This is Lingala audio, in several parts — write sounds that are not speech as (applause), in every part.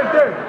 right there.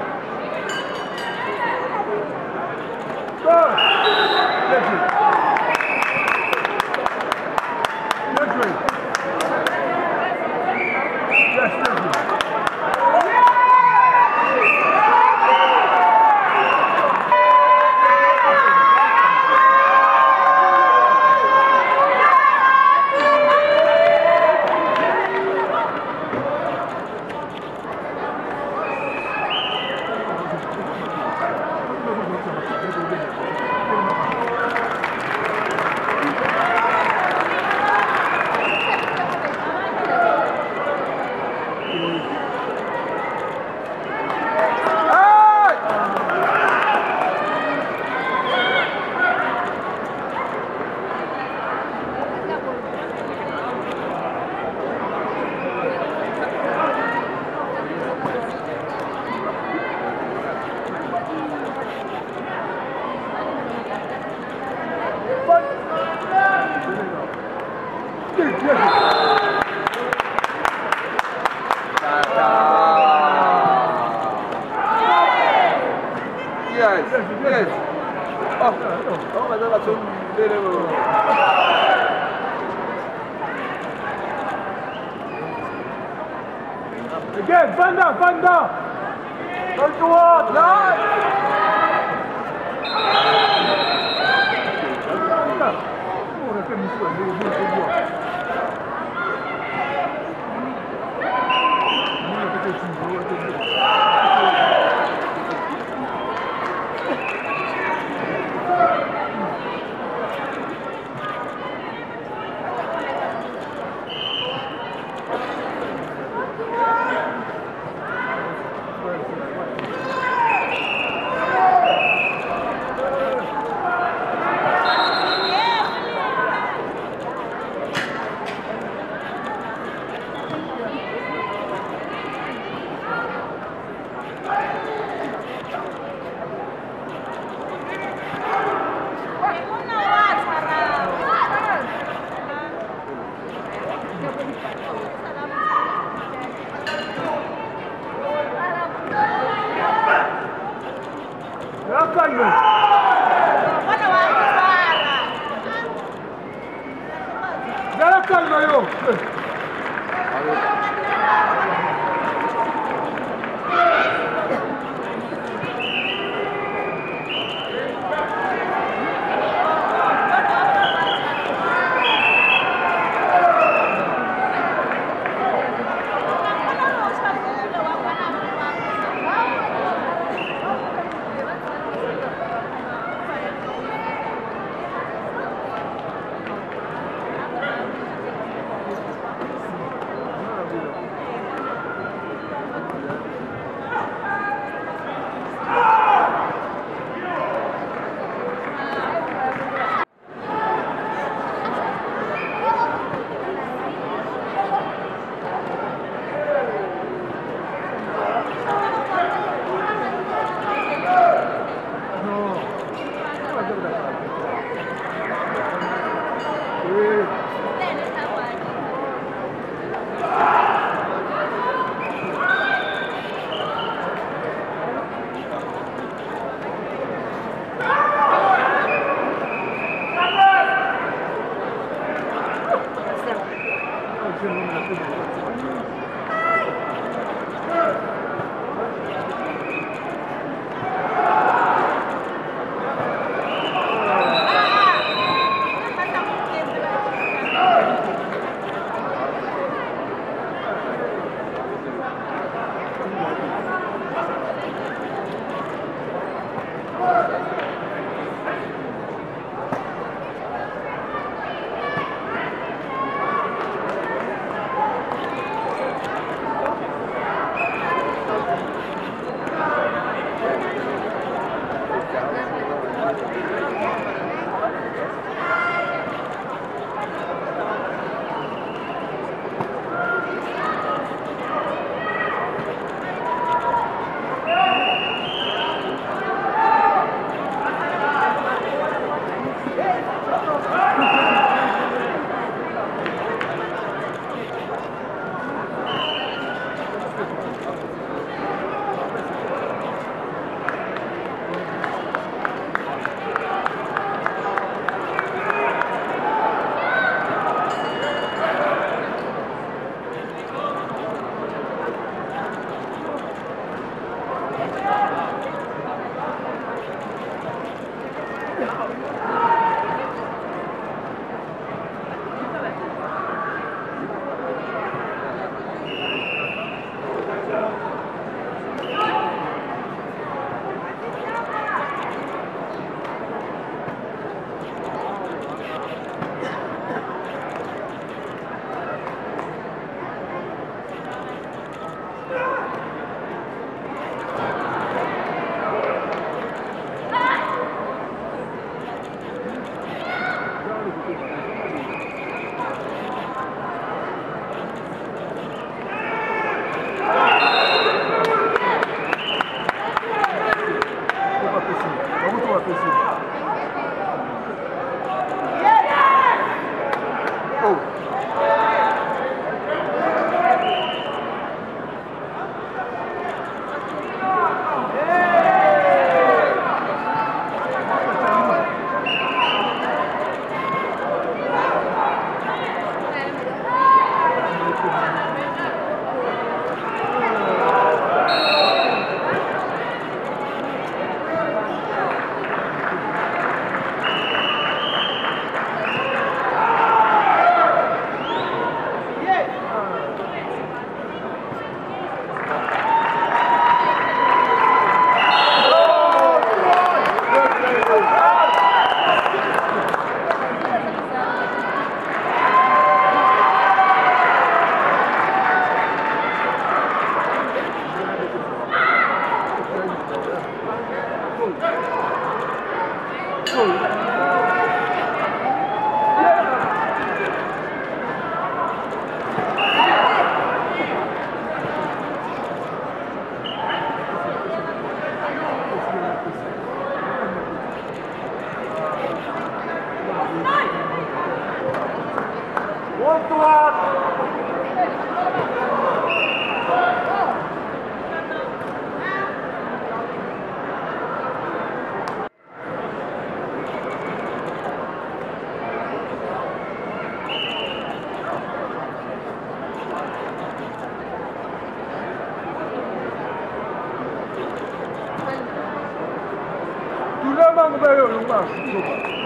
লাগবে 수있도록하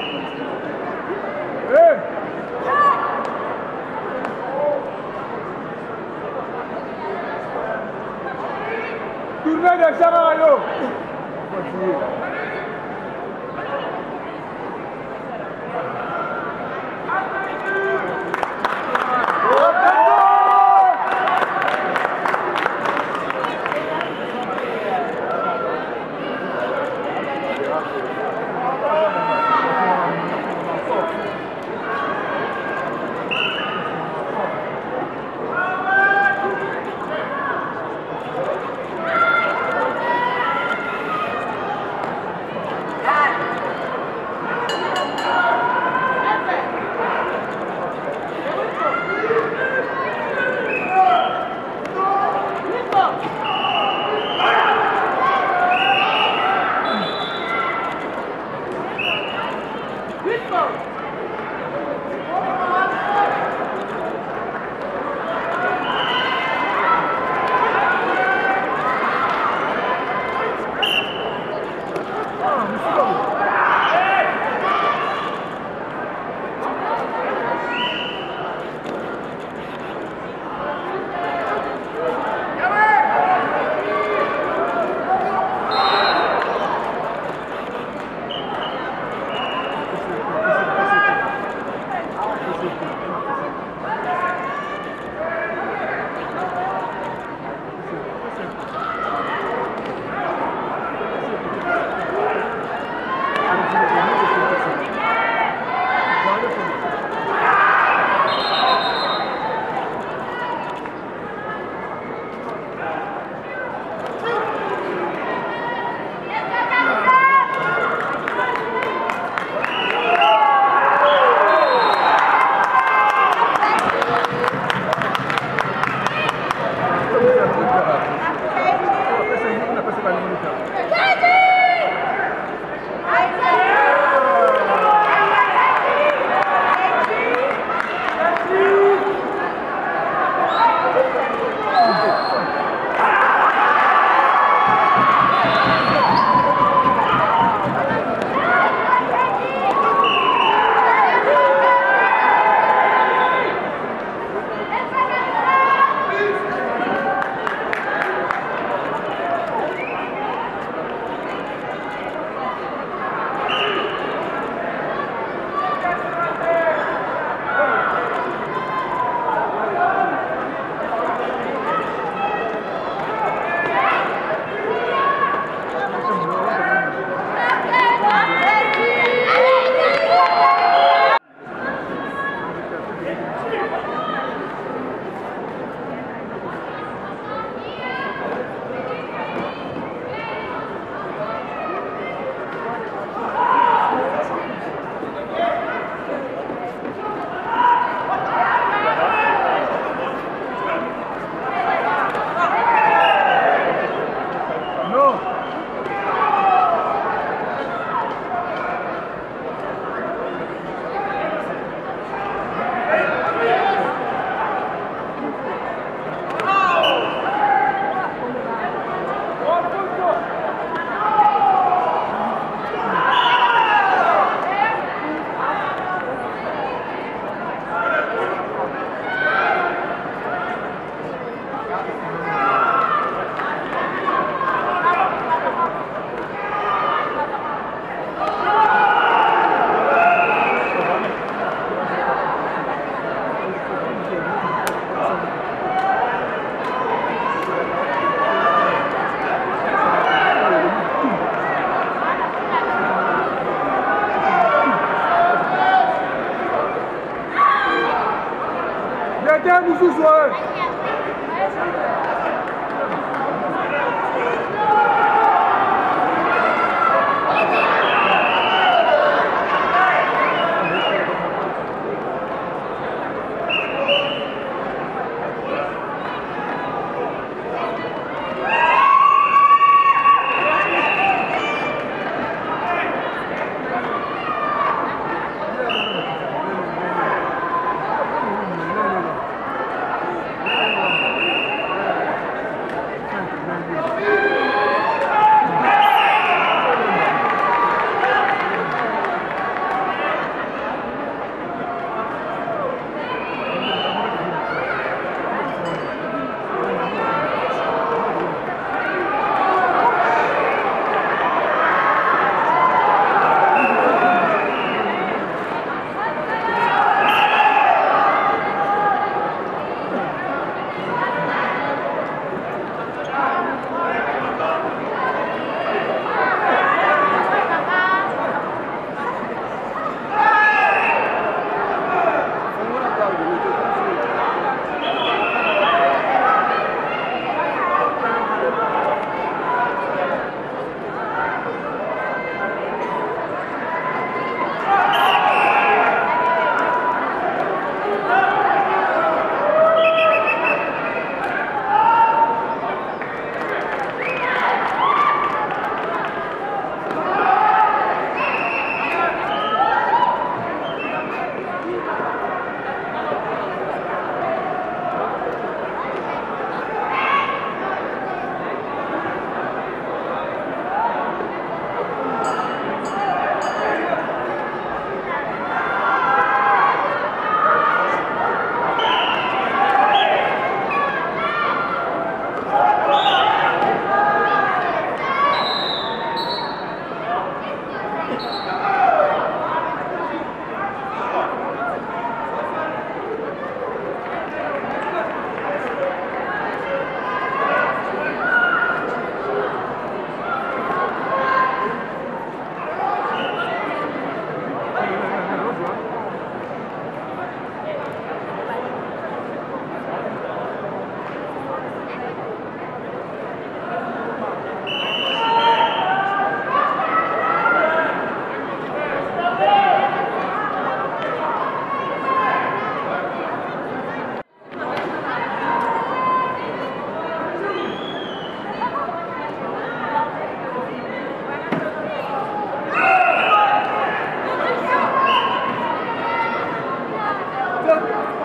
Pronto.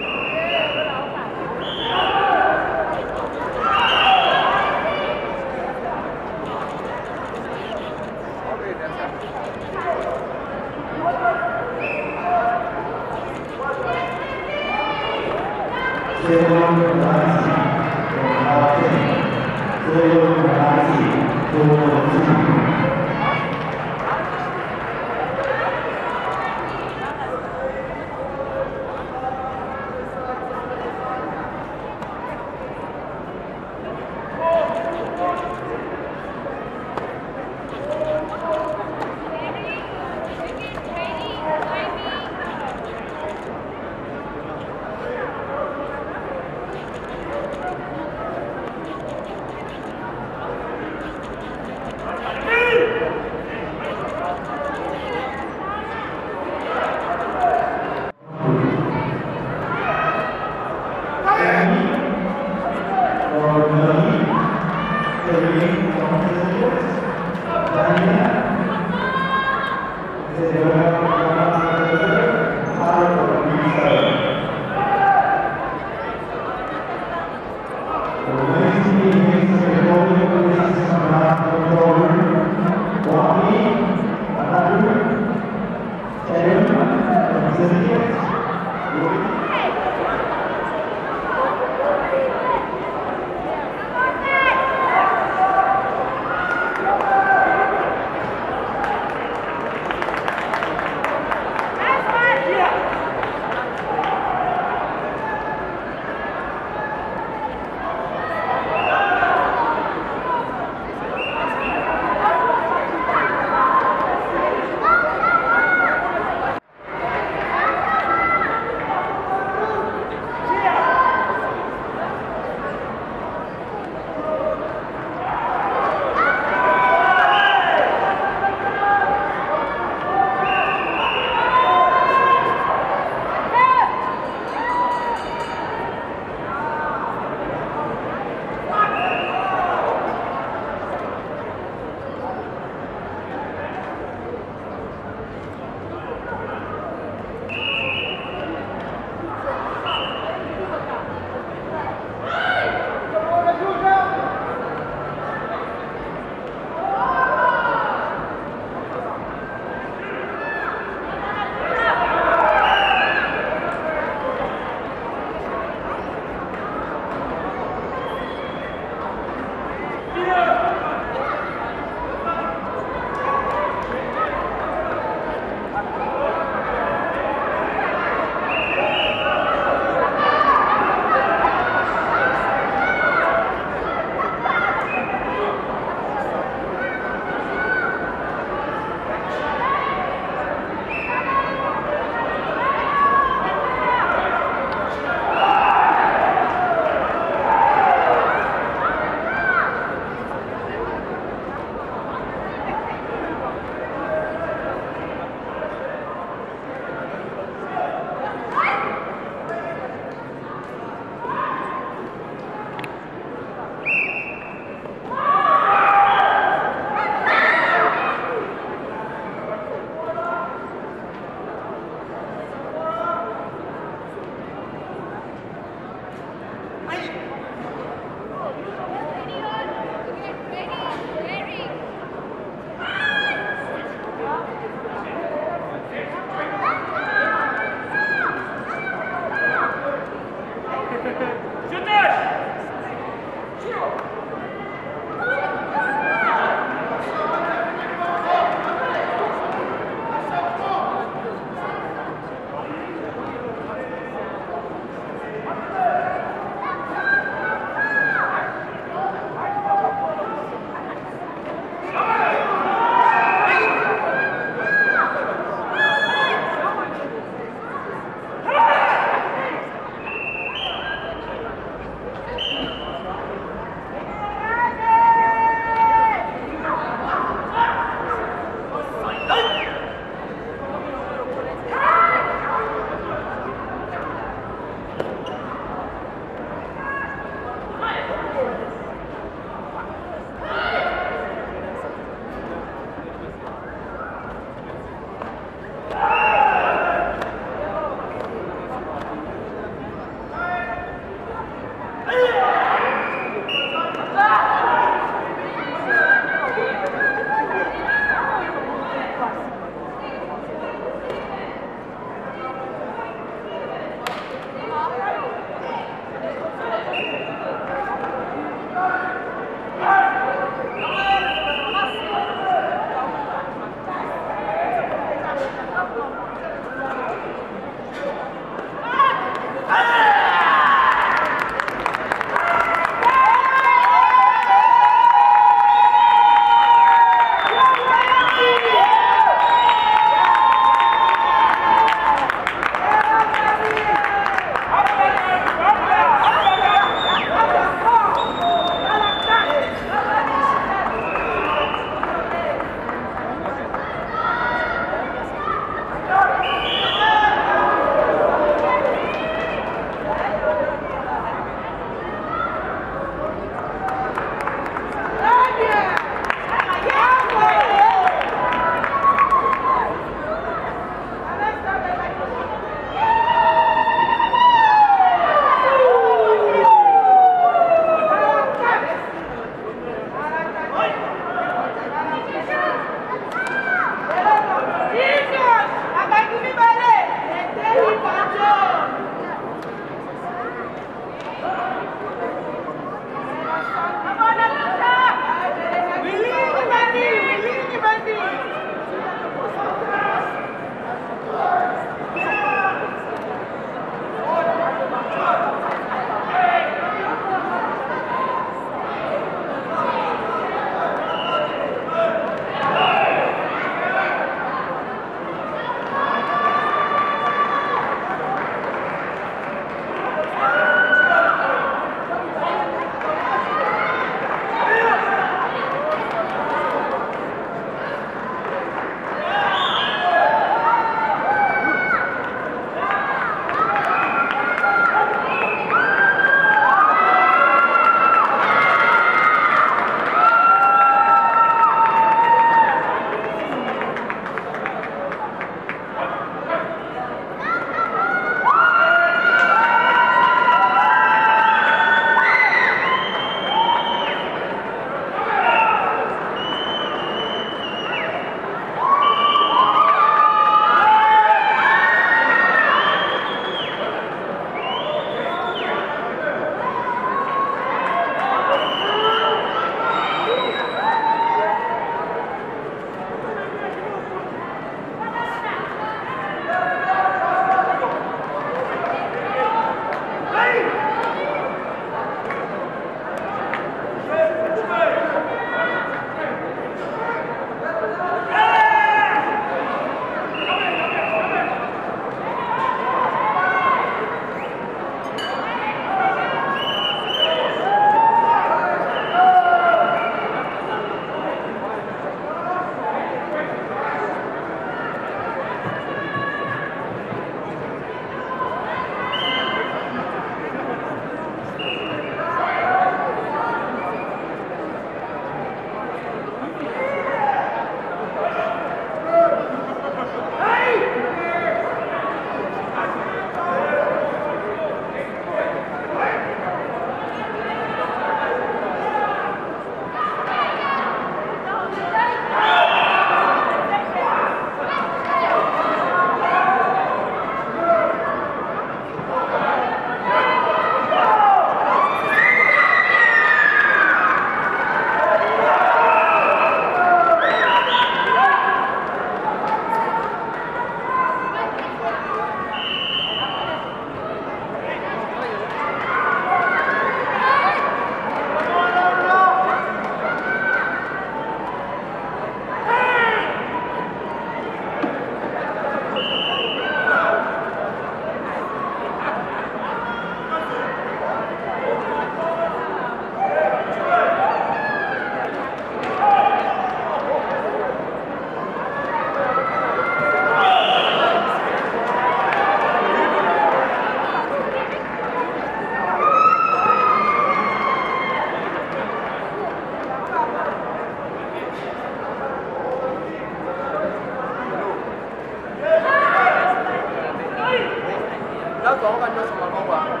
Vamos lá.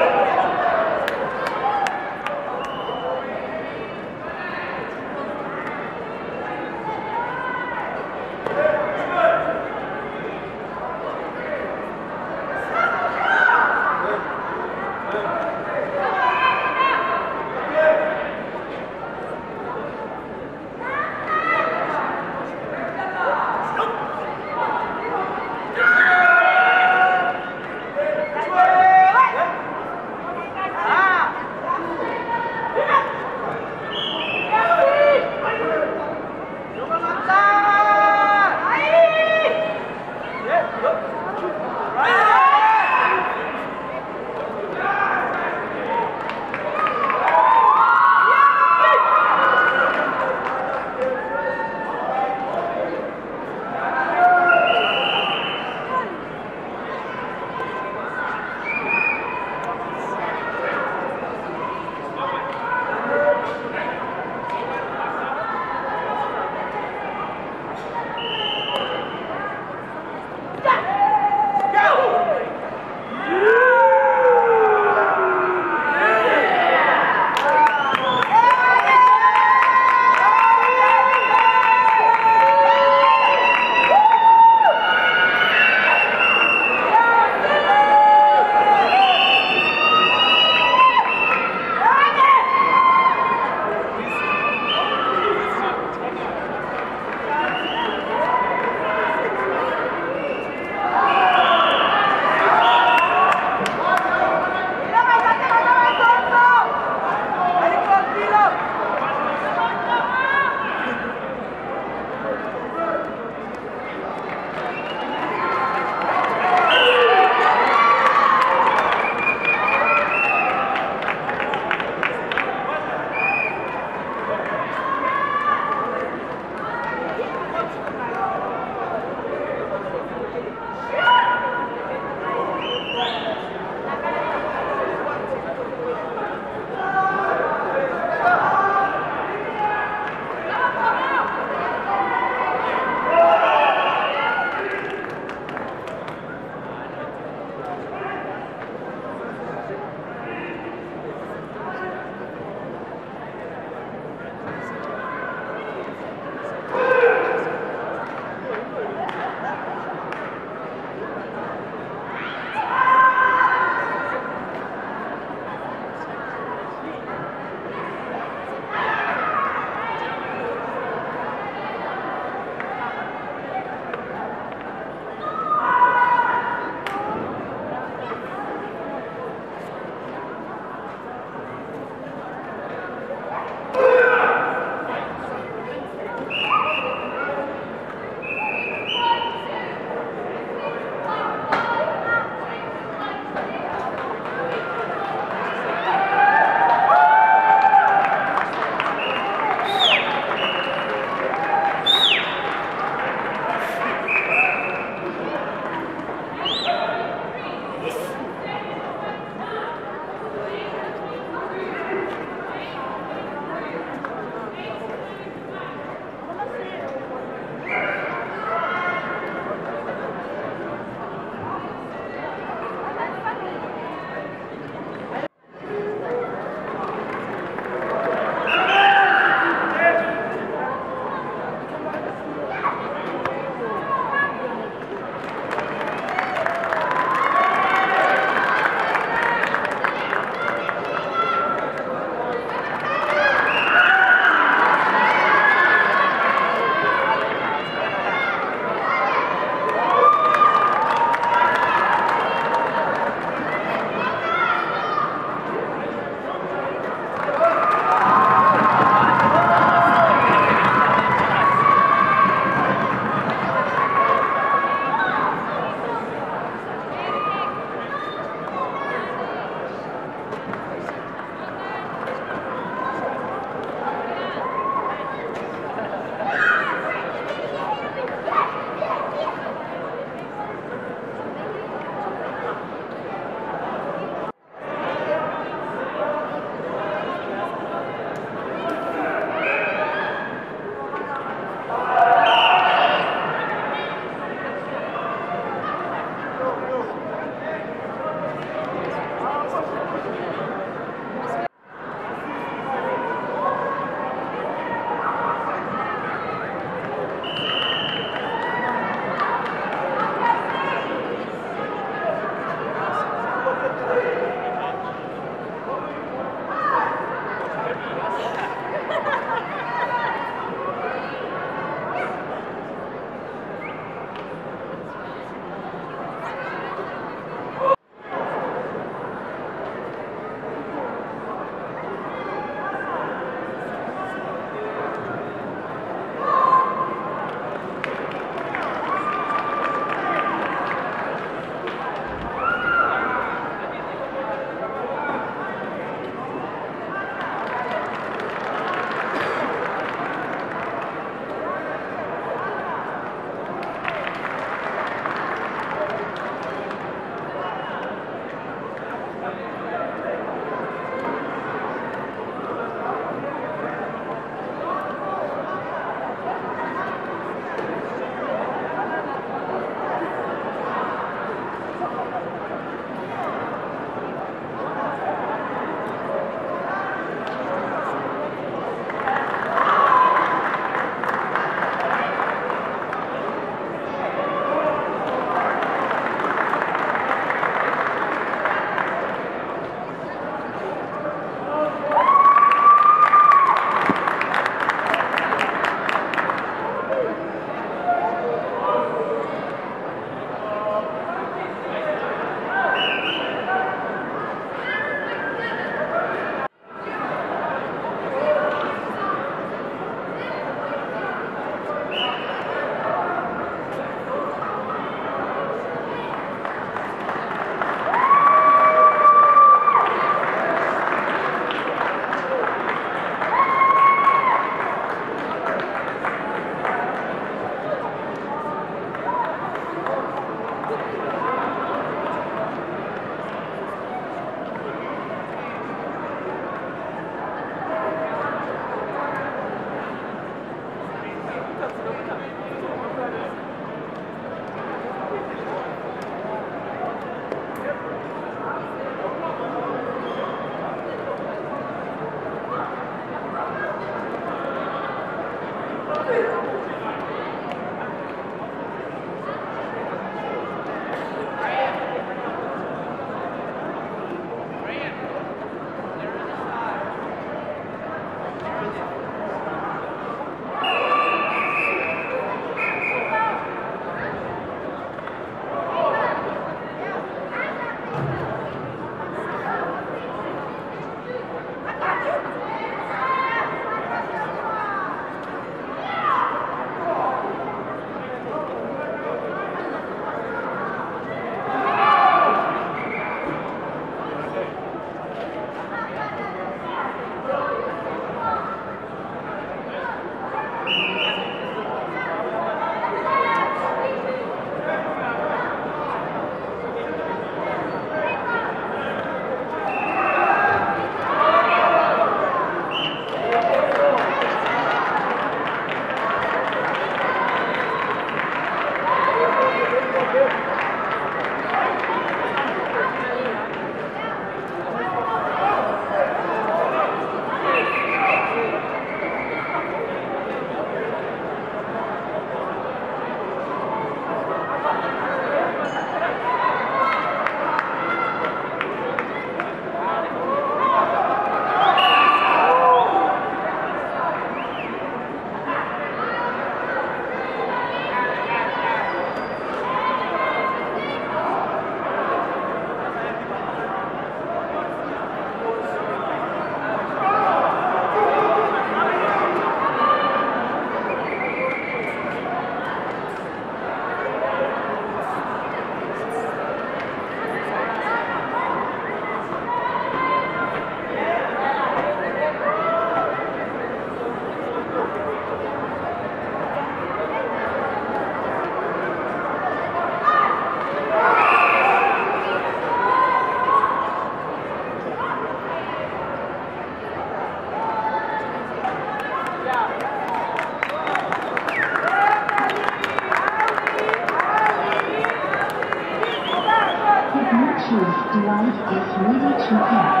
Choose device is ready to pair.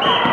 Thank you.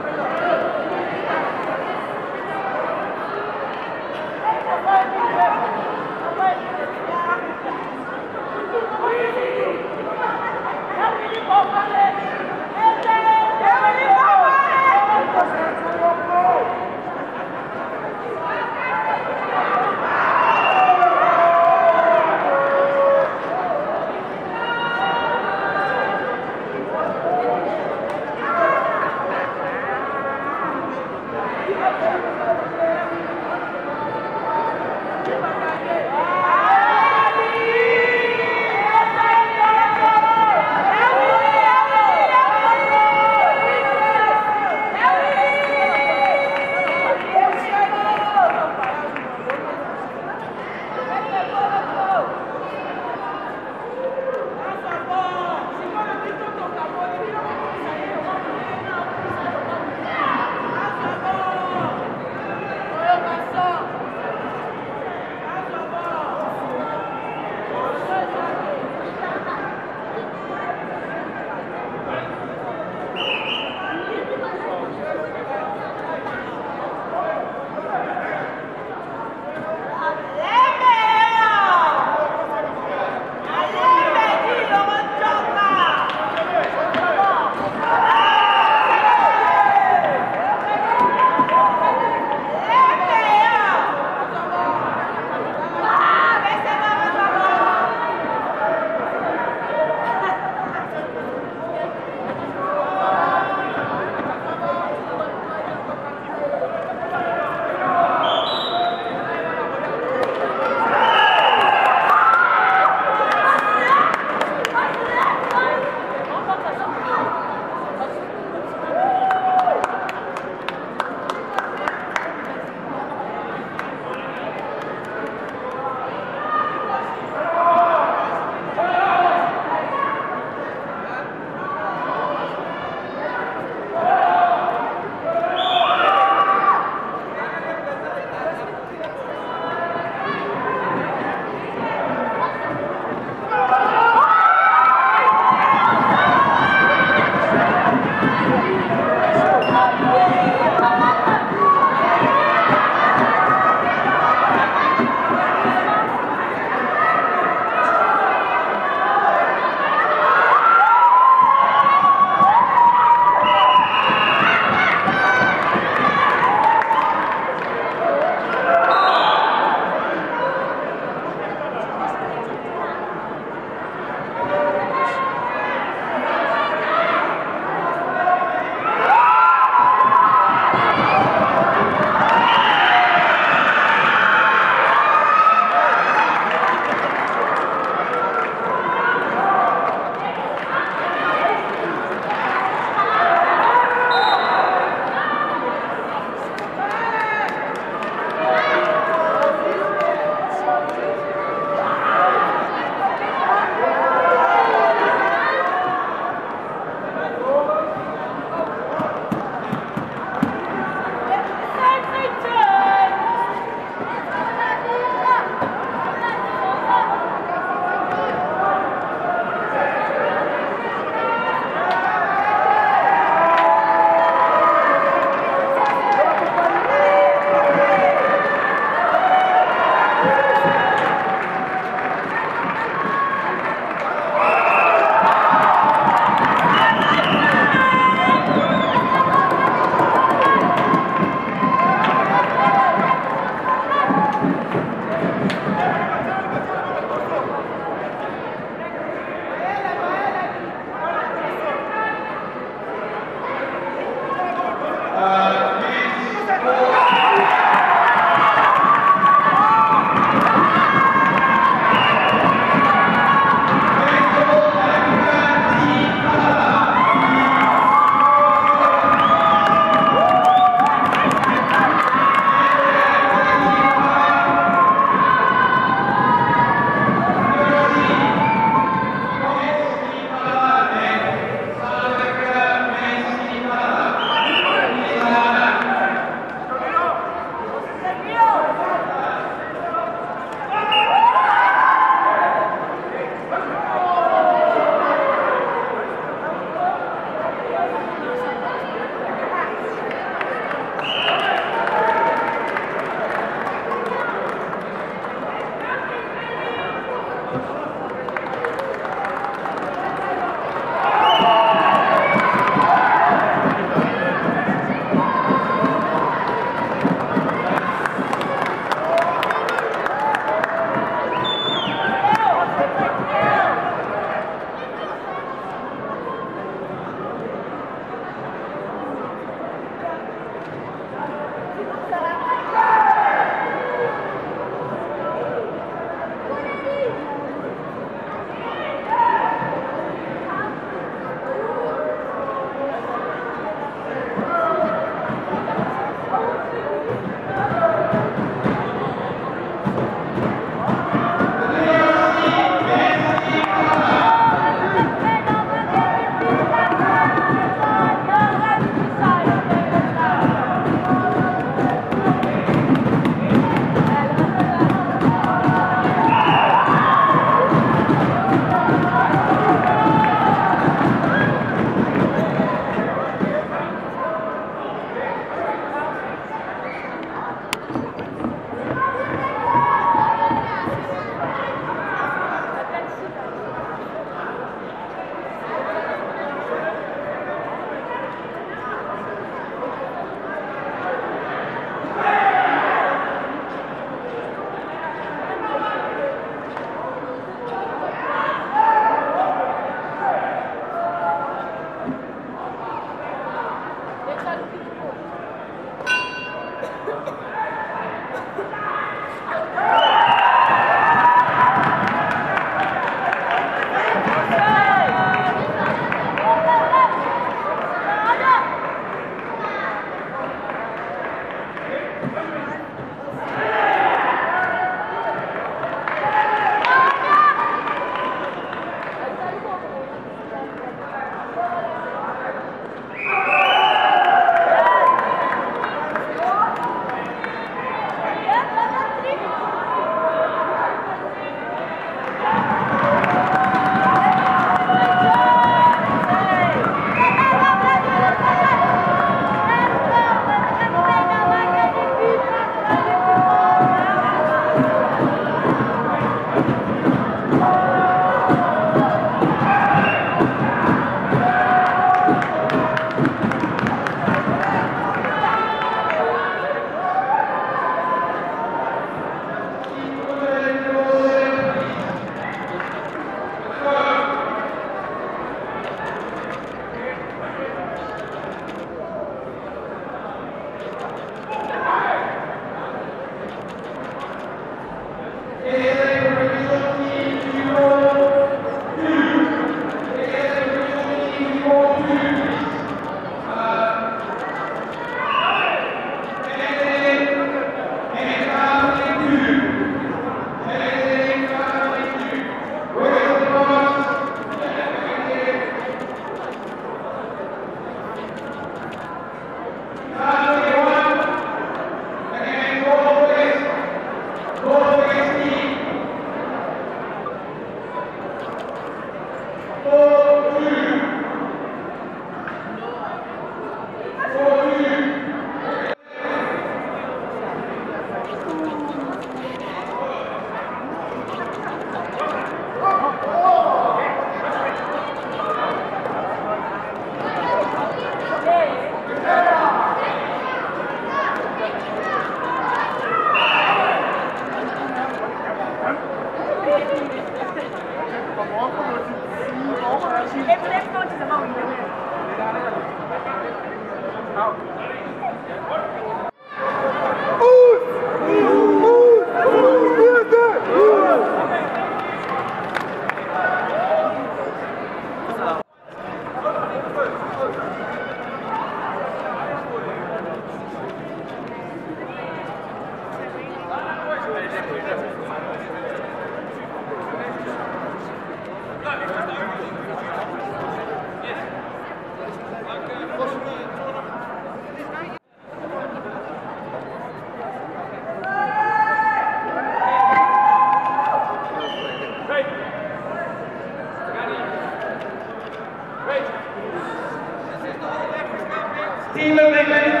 acima da é igreja.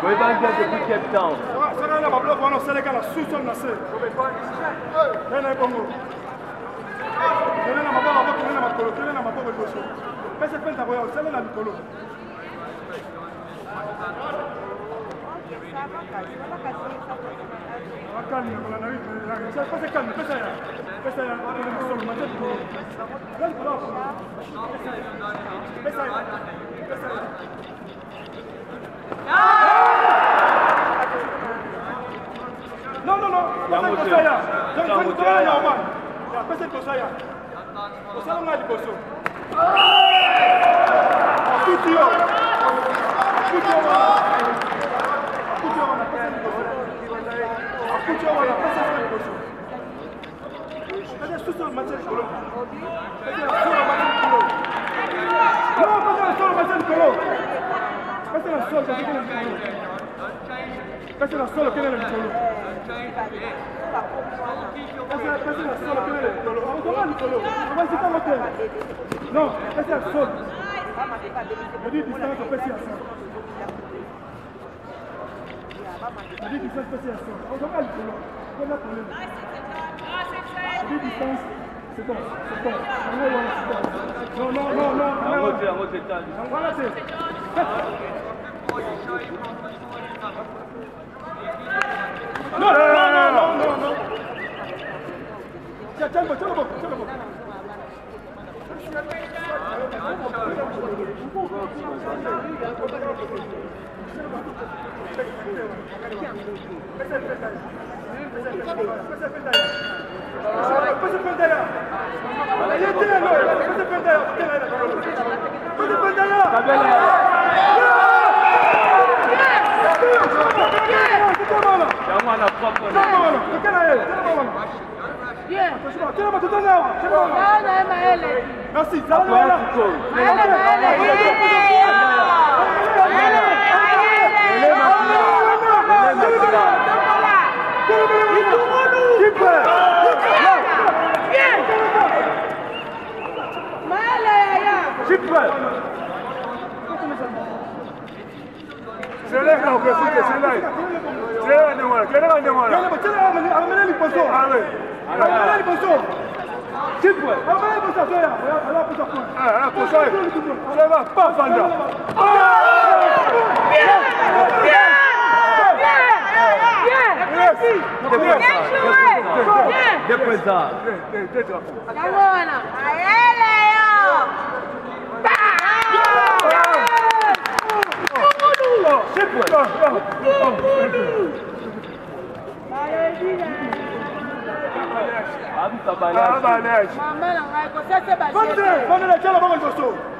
koyebanja depuis cape town sekala babloko wana osalekala suso na se ena ebongo kele na maboko maboko kele na makolo kele na maboko liboso pese penta koya osale na likolo kalme kolanda ritme pese kalme pese ya No, no, no. Pasaj Kosaja. Koń Kosaja, Oman. Ja, pasaj Kosaja. Kosaja na Libosu. Kutio. Kutio. Kutio. Pasaj Kosaja. Kutio. Pasaj Kosaja. solo match likolo solo match likolo pesela solo pesela solo kelele likolo pesela solo kelele likolo okoma likolo obasitango te non pesela solo edi distance opesi ya solo edi distance pesi ya solo okoma likolo kona probleme C'est bon, c'est bon. Non, non, non, non. non, non, non, non, Non, non, non, non, non, non. non, non, non, non, non, non, non, non, non, non, Merci, ça Não, não Allez, allez, allez Malaya ¡Sí, Sí, ¡Sí, ah, ¡Sí, ah, ¡Sí, ah, ¡Sí, ah, ¡Sí, ah, ¡Sí, ah, ¡Sí, ah, ¡Sí, ah, ¡Sí, ah, ah, ah, ¡Sí, ah, Sí, pues. ¡Sí, ¡A ¡Sí, ah, ¡Sí, ah, ¡Sí, ah, ah, ah, ¡Sí, ah, ¡Sí, ah, ¡Sí, ¡Sí, Depreza. Nangona. Ayeleyo. Abalashi. Abalashi. Mama na ngai ko sese ba. Bonne, bonne la tela ba mo liboso.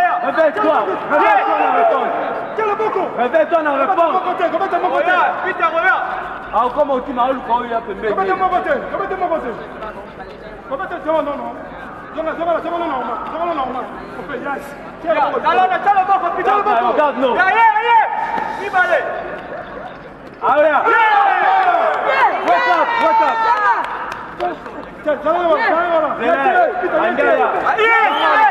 Réveille-toi Réveille-toi la réponse Réveille-toi la réponse Ah, comment tu le a Comment tu Comment tu Comment tu Yeah.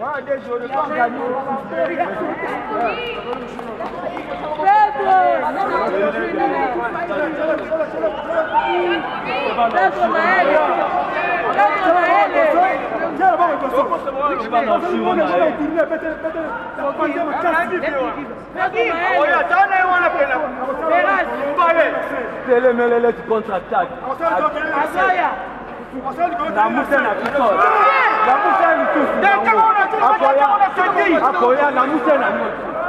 Ah, désolé, pas gagné. Pedro! Pedro, Maélio! Pedro, Maélio! telemeleleti contrattaque namusa na biso namusa lisusu akoya namusa na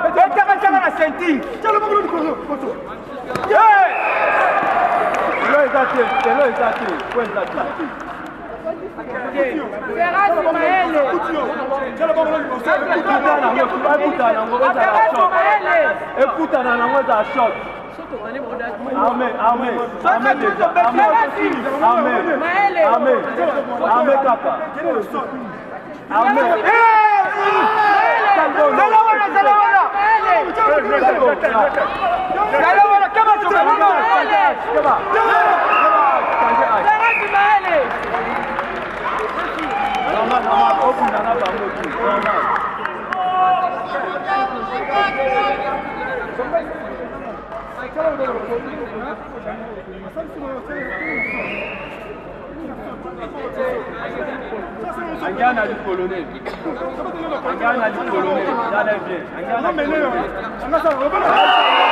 etakataka na ceinture lelo eza te lelo eza te po eza te ekutana nango ezala shot tozali modakmaele kaka zala wana zala wana zala wana kama tozali ngai na likolo ne ngai na likolo ne yala bien ngai na likolo ne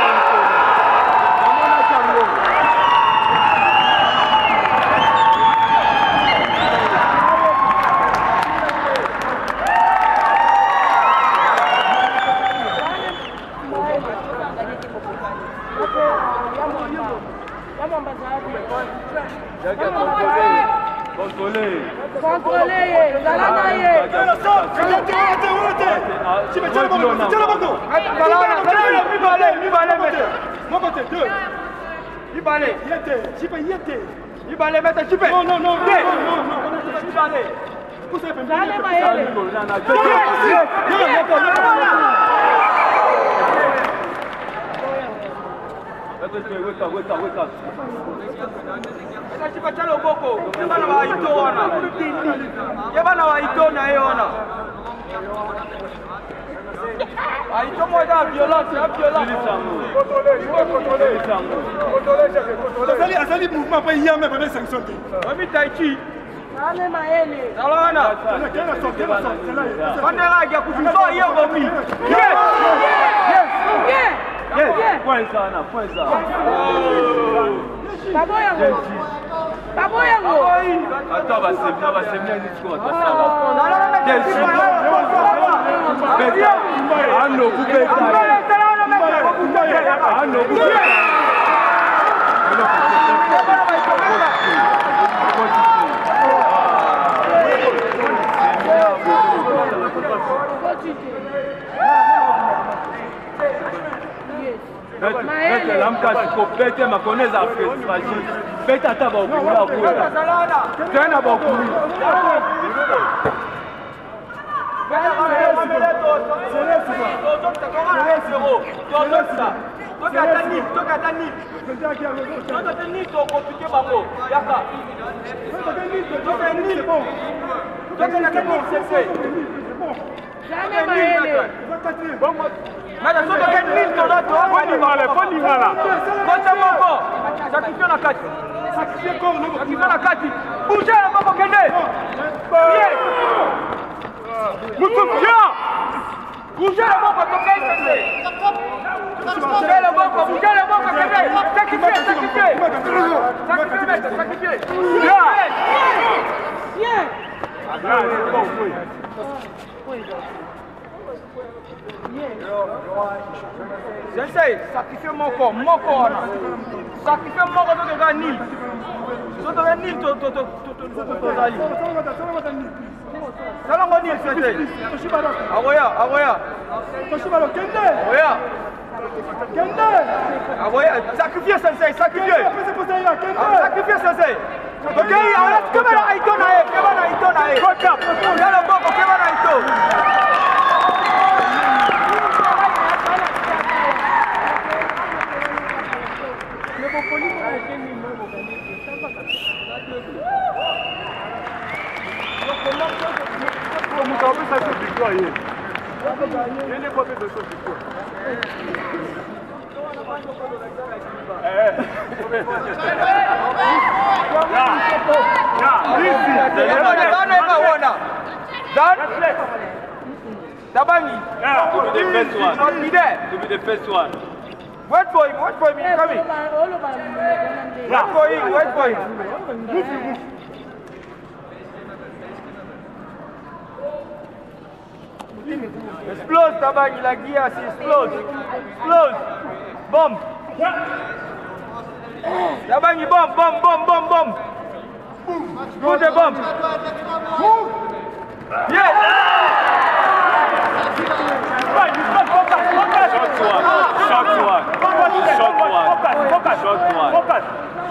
parler, mais tu peux. Non, non, non, non, non, non, je vais parler. Vous savez, vous allez parler. kachipa cha loboko ye bana wa ito wana ye bana wa ito na ye wana azali mouvement mpe yame bame sanction te omitaichi ame mayele zala wana banderage kufiso ye romi babo yango babo yango ata basemia basemia nitikoatasala kubeta anokubeta anokubeta lamkasi kopete makona eza fragi pete ata bakuli akota tena bakuli tokata nip tokata nip totoke nip tokotuke bango yaka toke nip tokenaka nip sese mada sotoke nip tonato polingala polingala kote moko sacrifie na kati sacrifie na kati bouge moko kende Nous sommes fiers Bougez le banc pour Québec, Bougez le banc, bougez le banc pour Québec Sacrifiez, sacrifiez Sacrifiez, maître, sacrifiez Bien Bien Bien, c'est bon, oui. J'essaye, sacrifier mon corps, mon corps là. Sacrifier mon corps, tu devrais nil. Tu devrais nil, tu devrais nil. salongo nini sete akoya akoya akoya kende akoya sacrifie sensei sacrifiesacrifie ah, sensei tokei aoya kebe na ito na ye keba na ito na ye yaloboko keba na ito copie sa de source du coin. Wait for him, wait for him, he's coming. Wait for him, wait for him. Explose ta bague, la guillasse, explose. Explose. Bombe. La bague, bombe, bombe, bombe, bombe, bombe. Coup de bombe. Yes! one. Shot one. Shot one. Shot one.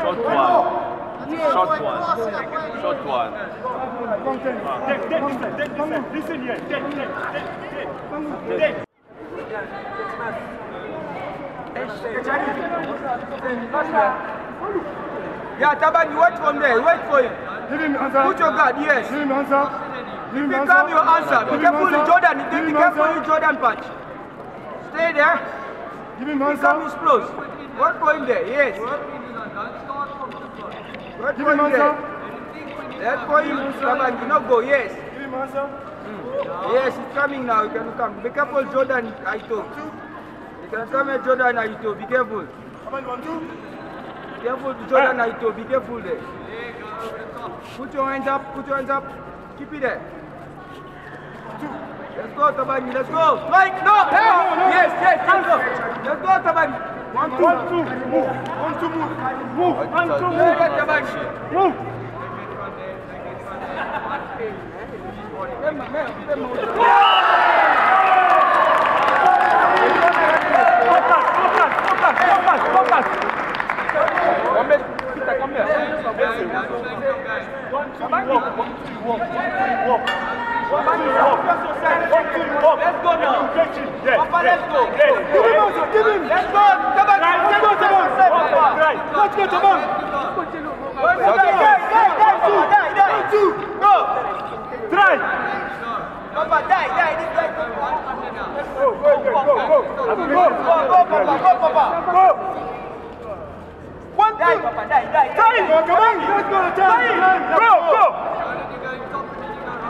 Shot one. Short one. Short one. Take, take, listen, take, listen, listen here. Take, take, take, take. Take. Yeah, Taban, you wait from there. Wait for him. Give him answer. Put your guard, yes. Give him answer. Give him answer. Become your answer. Be careful in Jordan. Be careful in Jordan patch. Stay there. Give him answer. Become his close. Wait for him there, yes. What Give him answer. That for you, Baba, you not go, yes. Give him answer. Hmm. Yes, he's coming now, you can come. Be careful, Jordan, I told. You can come here, Jordan, I talk. Be careful. Come on, one, two. Be careful, Jordan, ah. I talk. Be careful there. Put your hands up, put your hands up. Keep it there. Two. Let's go, Tabani. Let's go. Strike. No. no, no, no. Yes, yes, yes. Go. Let's go, Tabani. One, two, one, two. Move. One, two, move. Move. One, two, move. Let's go, Tabani. Move. One, two, walk, one, two, walk, one, two, walk. Let's go now. Yes. Papa, let's go. Yes. Give him also. Give him. Let's go. Come on. Let's go, Tamon. Let's go, Let's Go. Try. Papa, die, die. This guy go. Go, go, go, go. Go, go, Papa. Go, Papa. Go. One, two. go. Papa. Die, go. Time. Come go. Let's go. Time. Go, go.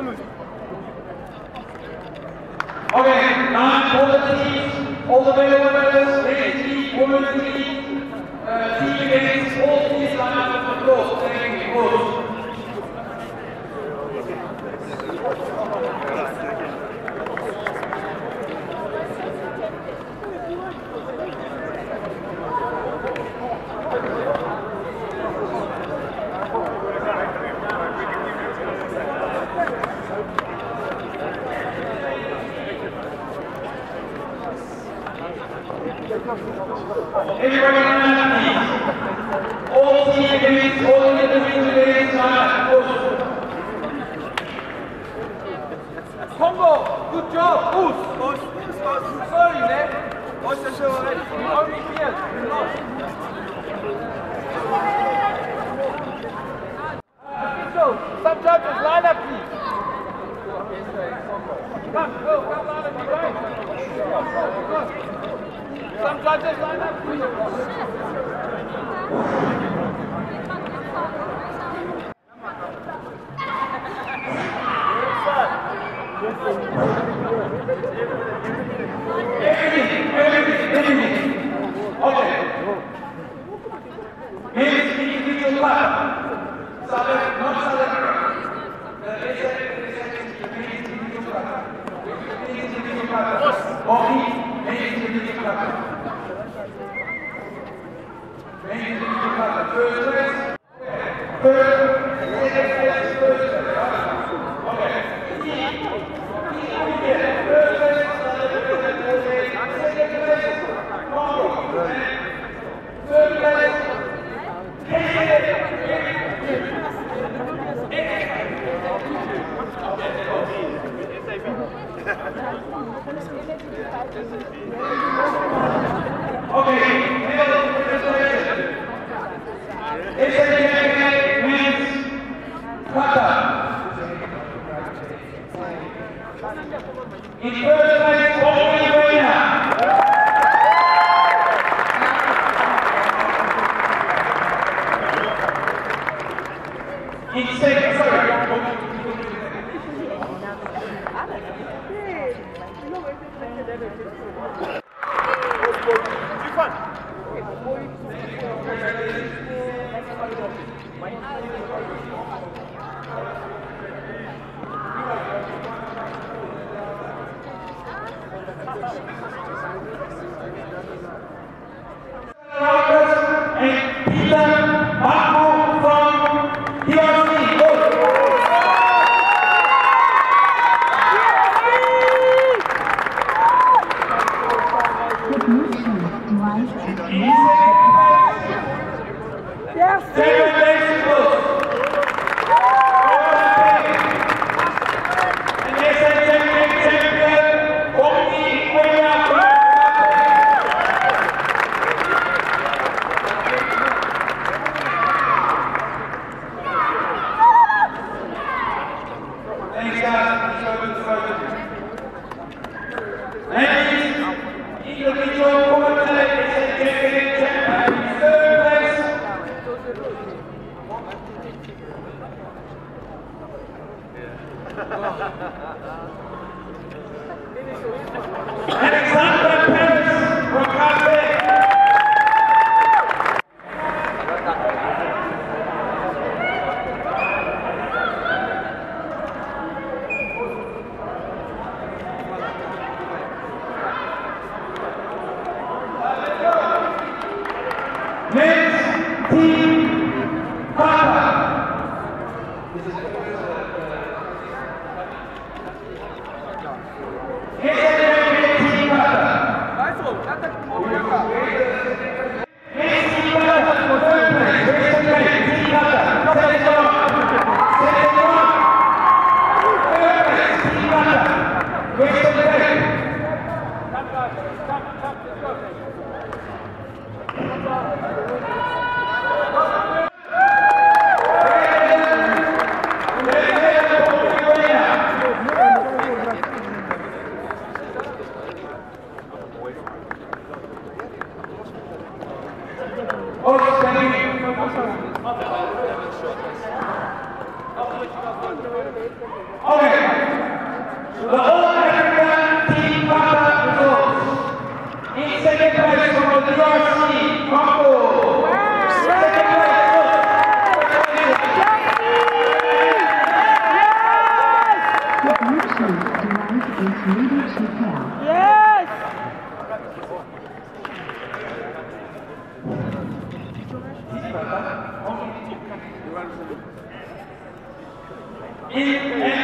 t h a m n u s i n u e k you in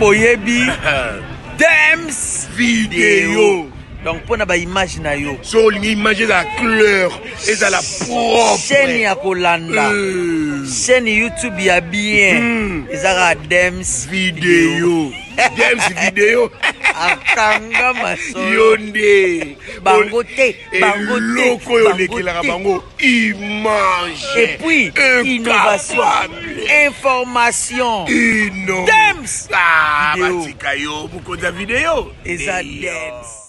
boyebi dems (laughs) video donc mpo na baimage na yo so olingi image ezala clair ezala proprchaine ya kolanda euh. chaine youtube ya bien hmm. ezaka dems video (laughs) dems video akanga masoyo nde bango te bango eloko oyo olekelaka bango image epuis innovation information innovation A, ba chika yo, mou kon za video E zan denz